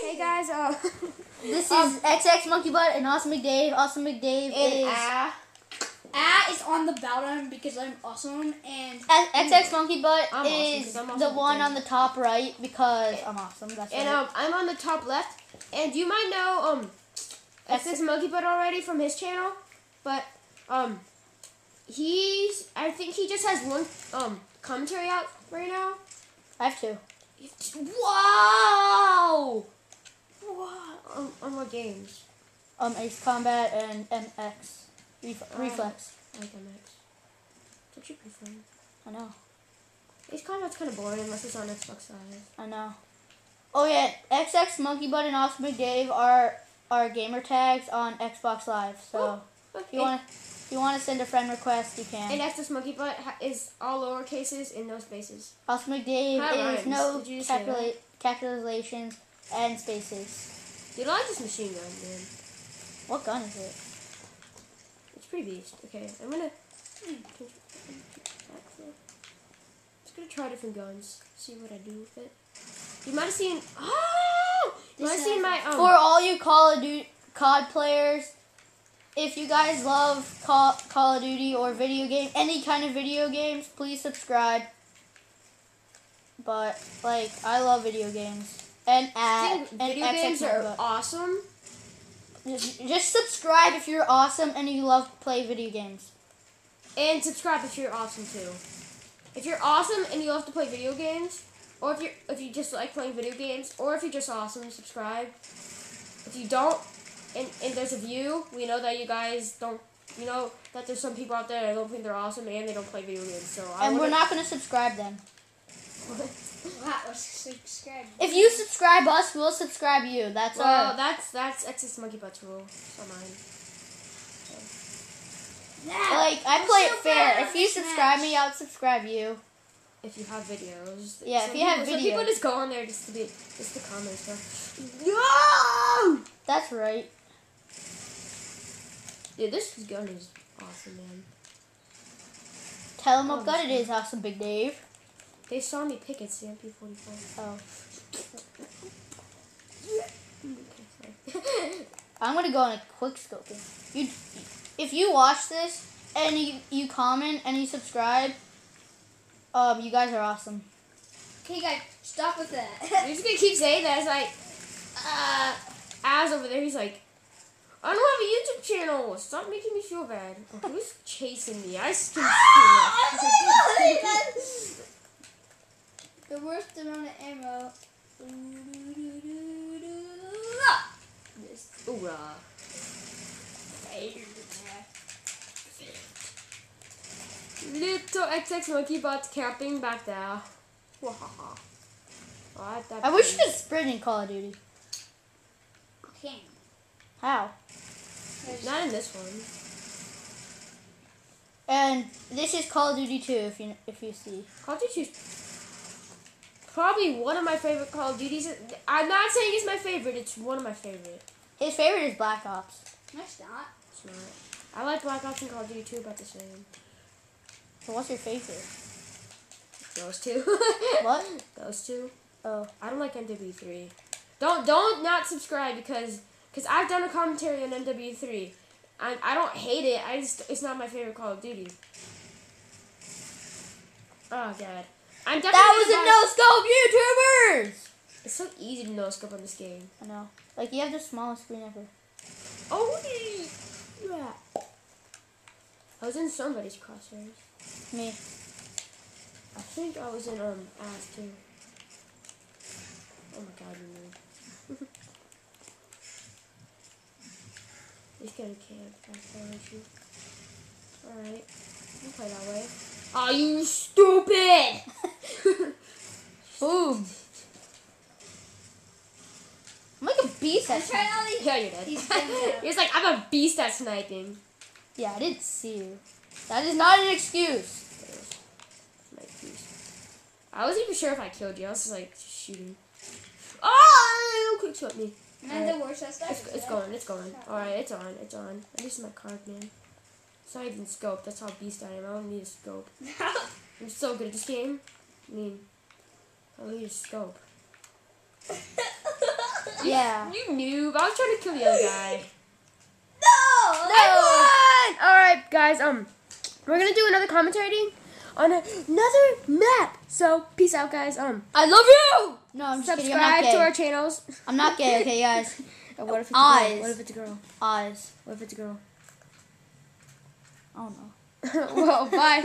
Hey guys, uh, This is Um, XX Monkey Butt and Awesome McDave. Awesome McDave and is ah, ah is on the bottom because I'm awesome, and X- XX Monkey Butt I'm awesome I'm awesome the one McDave. on the top right because I'm awesome. That's And right. um, I'm on the top left, and you might know um, XX Monkey Butt already from his channel, but um, he's I think he just has one um commentary out right now. I have two. Wow! Wow! On games? Um, Ace Combat and MX Ref- Reflex. I like MX. Should be fun. I know. Ace Combat's kind of boring unless it's on Xbox Live. I know. Oh yeah, XX Monkey Butt and Awesome McDave are are gamer tags on Xbox Live. So if you want if you want to send a friend request, you can. And XX Monkey Butt ha- is all lower cases and no spaces. Awesome McDave is Rhymes. no Did you say that? calcula- calculations and spaces. Dude, I like this machine gun, man. What gun is it? It's pretty beast. Okay, I'm gonna. Just gonna try different guns. See what I do with it. You might have seen. Oh! You might have seen my um. For all you Call of Duty COD players, if you guys love Call, Call of Duty or video game, any kind of video games, please subscribe. But like, I love video games and uh, at think and video games are Nova. awesome. Just, just subscribe if you're awesome and you love to play video games. And subscribe if you're awesome too. If you're awesome and you love to play video games, or if you if you just like playing video games, or if you're just awesome, subscribe. If you don't, and, and there's a view, we know that you guys don't. You know that there's some people out there that don't think they're awesome and they don't play video games. So I And we're not gonna subscribe them. wow, subscribe. If you subscribe us, we'll subscribe you. That's Well, our. that's that's X's Monkey Butt's rule. Not mine. Like I play it fair. If you subscribe me, I'll subscribe you. If you have videos. Yeah, if you have people- Some people just go on there just to be just to comment stuff. No! That's right. Yeah, this gun is awesome, man. Tell them Oh, what gun it is, awesome Big Dave. They saw me pick it, the MP44. Oh, Okay, I'm gonna go on a quick scoping. You, if you watch this and you you comment and you subscribe, um, you guys are awesome. Okay, guys, stop with that. You're just gonna keep saying that. It's like, uh, Az over there, he's like, I don't have a YouTube channel. Stop making me feel bad. Oh, who's chasing me? I just can see the worst amount of ammo. This. Hoorah. Little XX monkey butt camping back there. Wahaha. Alright, I wish you could sprint in Call of Duty. Okay. How? Not in this one. And this is Call of Duty 2, if you if you see. Call of Duty is probably one of my favorite Call of Duties. I'm not saying it's my favorite, it's one of my favorite. His favorite is Black Ops. No, it's not. It's not. I like Black Ops and Call of Duty 2 about the same. So what's your favorite? Those two. What? Those two. Oh, I don't like MW3. Don't don't not subscribe because because I've done a commentary on MW3. I I don't hate it. I just it's not my favorite Call of Duty. Oh god. I'm definitely that was a no scope YouTubers. It's so easy to no scope on this game. I know. Like you have the smallest screen ever. Oh yeah. I was in somebody's crosshairs. Me. I think I was in um ass too. Oh my god, you noob. He's gonna camp back there, aren't you? Alright. You play that way. Are you stupid? Boom. I'm like a beast at all these. yeah, you're dead. He's. Like, I'm a beast at sniping. Yeah, I didn't see you. That is not an excuse. I wasn't even sure if I killed you. I was just like shooting. Oh! Quick shot me. And I'm the worst stuff. It's, it's going, it's going. Alright, it's on, it's on. At least my card, man. It's not even scope, that's how beast I am. I don't need a scope. I'm so good at this game. I mean, I need a scope. Yeah. You noob. I was trying to kill the other guy. No. I won! Alright, guys, um, we're gonna do another commentary on another map. So, peace out, guys. Um, I love you. No, I'm just kidding. I'm not subscribe to our channels. I'm not gay. Okay, guys. What if it's a Eyes. girl? What if it's a girl? Eyes. What if it's a girl? Oh no. well, bye.